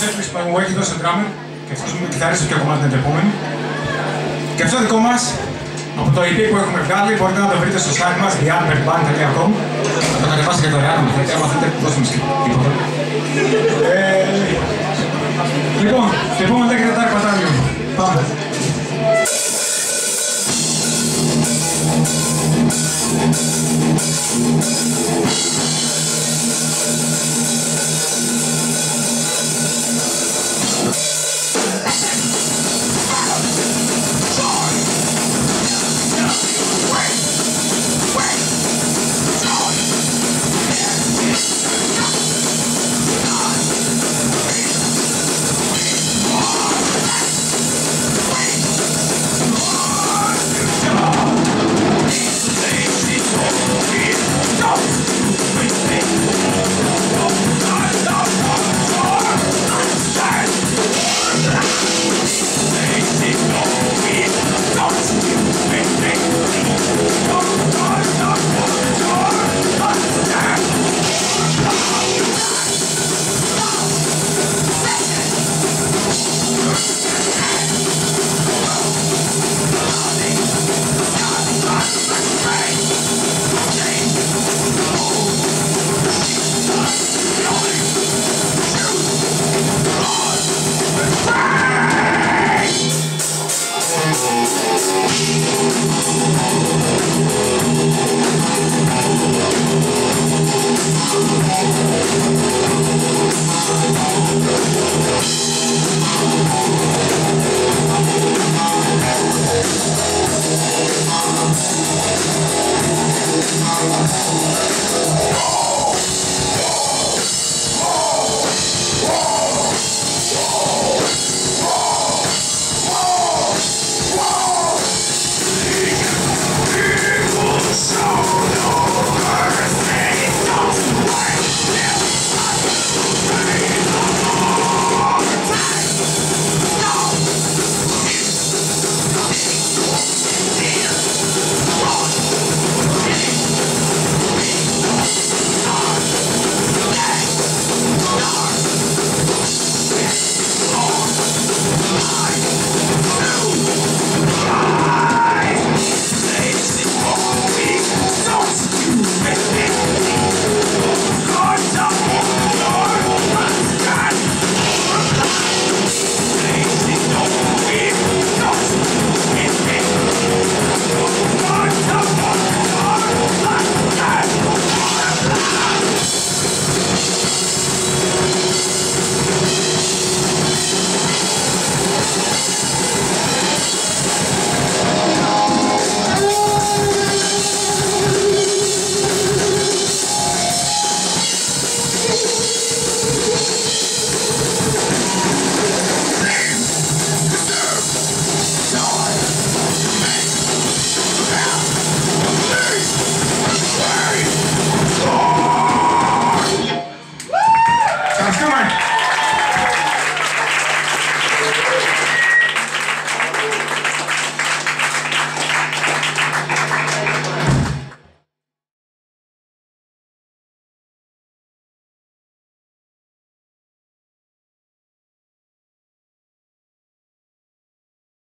setlist που μου έχει δώσει ο drummer και αυτός μου κιθαρίσει και κομμάτι είναι το επόμενο. Και αυτό δικό μας, από το EP που έχουμε βγάλει, μπορείτε να το βρείτε στο site μας, thealbertband.com. Θα το κατεβάσετε και δωρεάν, αν θέλετε, άμα θέλετε, δώστε μας και τίποτα. Ε,